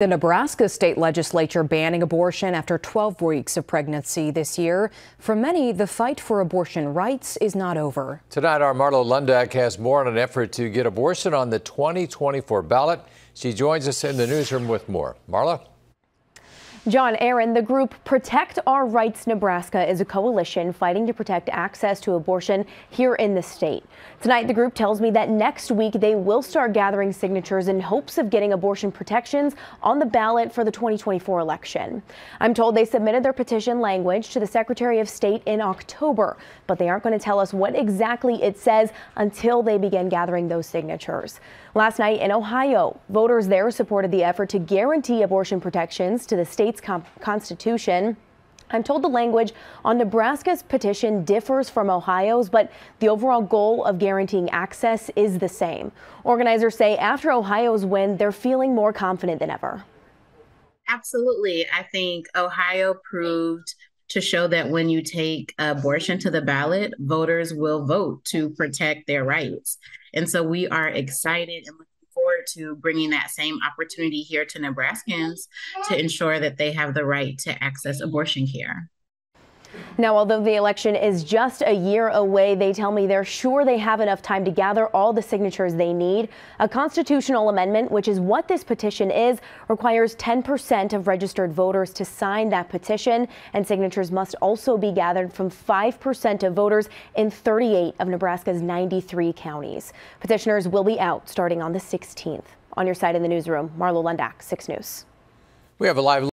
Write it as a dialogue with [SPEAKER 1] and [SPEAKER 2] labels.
[SPEAKER 1] The Nebraska state legislature banning abortion after 12 weeks of pregnancy this year. For many, the fight for abortion rights is not over.
[SPEAKER 2] Tonight, our Marlo Lundak has more on an effort to get abortion on the 2024 ballot. She joins us in the newsroom with more. Marlo?
[SPEAKER 3] John Aaron, the group Protect Our Rights Nebraska is a coalition fighting to protect access to abortion here in the state. Tonight, the group tells me that next week they will start gathering signatures in hopes of getting abortion protections on the ballot for the 2024 election. I'm told they submitted their petition language to the Secretary of State in October, but they aren't going to tell us what exactly it says until they begin gathering those signatures. Last night in Ohio, voters there supported the effort to guarantee abortion protections to the state's state's constitution. I'm told the language on Nebraska's petition differs from Ohio's, but the overall goal of guaranteeing access is the same. Organizers say after Ohio's win, they're feeling more confident than ever.
[SPEAKER 4] Absolutely. I think Ohio proved to show that when you take abortion to the ballot, voters will vote to protect their rights. And so we are excited and forward to bringing that same opportunity here to Nebraskans to ensure that they have the right to access abortion care.
[SPEAKER 3] Now, although the election is just a year away, they tell me they're sure they have enough time to gather all the signatures they need. A constitutional amendment, which is what this petition is, requires 10% of registered voters to sign that petition, and signatures must also be gathered from 5% of voters in 38 of Nebraska's 93 counties. Petitioners will be out starting on the 16th. On your side in the newsroom, Marlo Lundak, 6 News.
[SPEAKER 2] We have a live